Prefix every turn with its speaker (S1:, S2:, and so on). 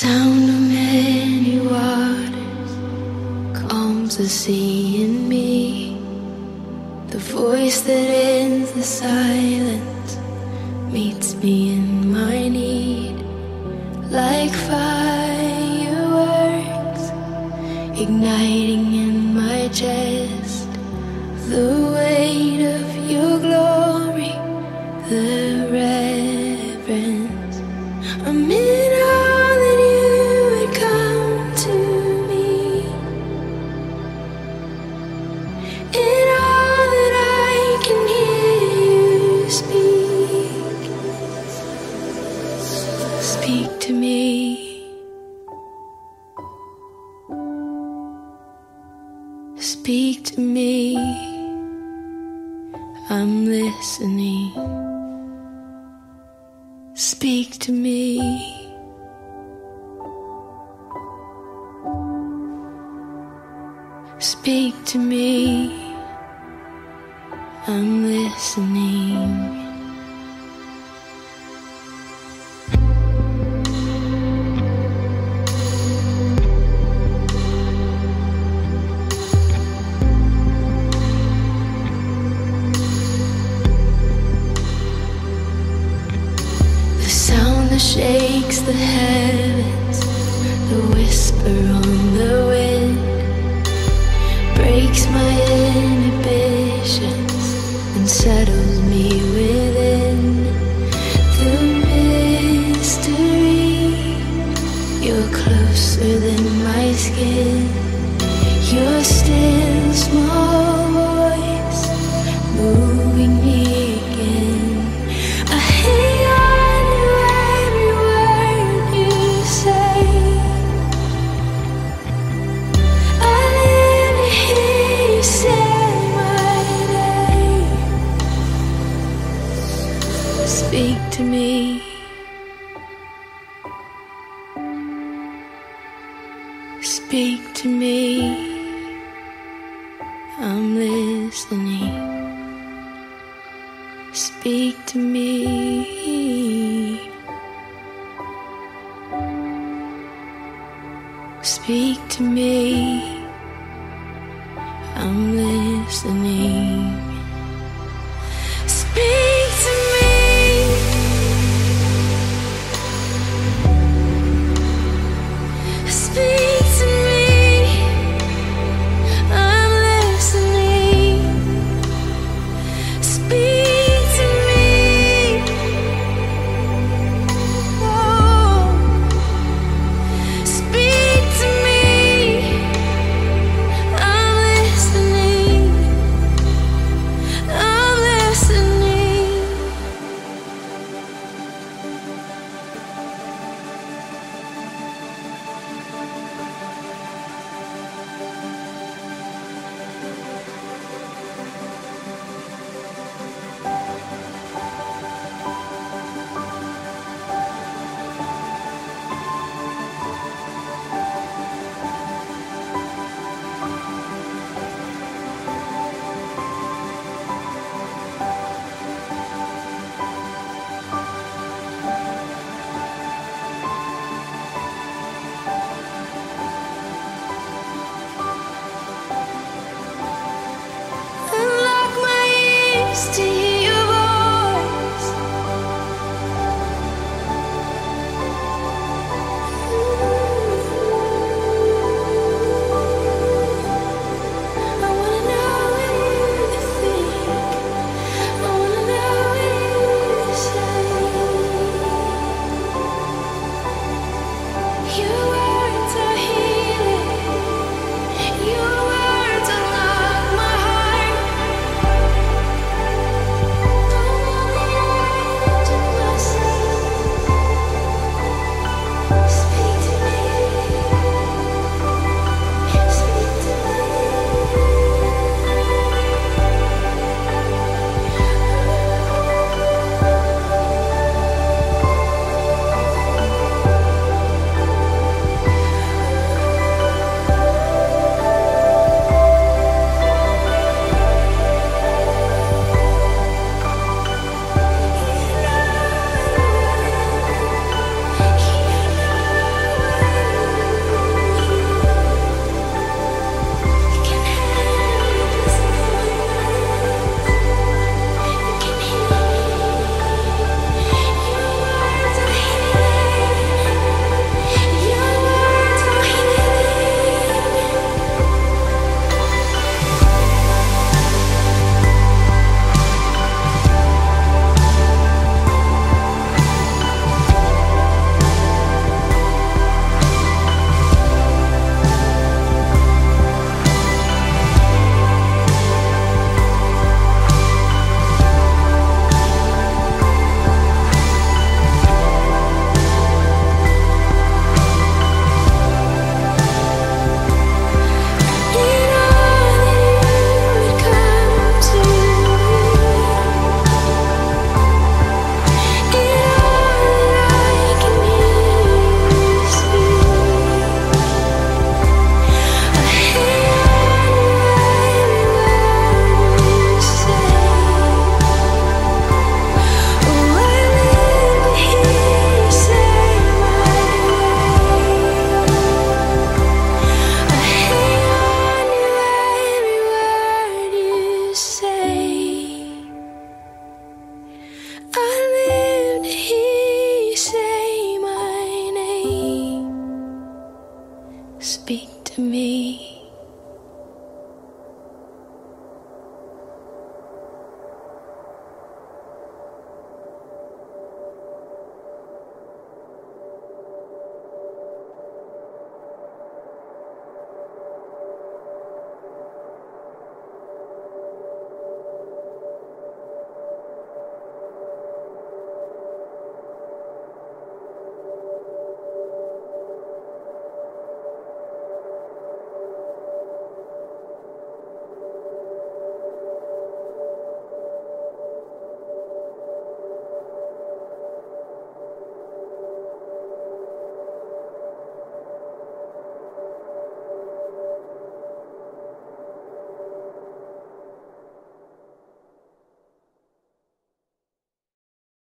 S1: sound of many waters calms the sea in me. The voice that ends the silence meets me in my need. Like fireworks igniting in my chest. The weight of your glory, the reverence. I'm in Speak to me. Speak to me. I'm listening. Speak to me. Speak to me. I'm listening. Shakes the heavens, the whisper on the wind, breaks my inhibitions and settles Speak to me. Speak to me. I'm listening. Speak to me. Speak to me. To hear me.